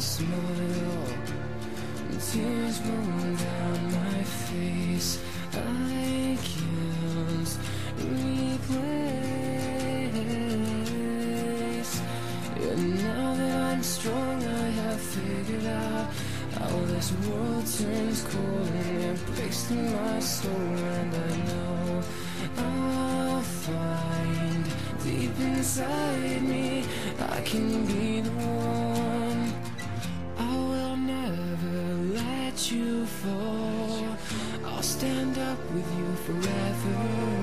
smile. Tears rolling down my face I can't replace. And now that I'm strong I have figured out How this world turns cold. And it breaks through my soul And I know I'll find Deep inside me. I can be the one fall I'll stand up with you forever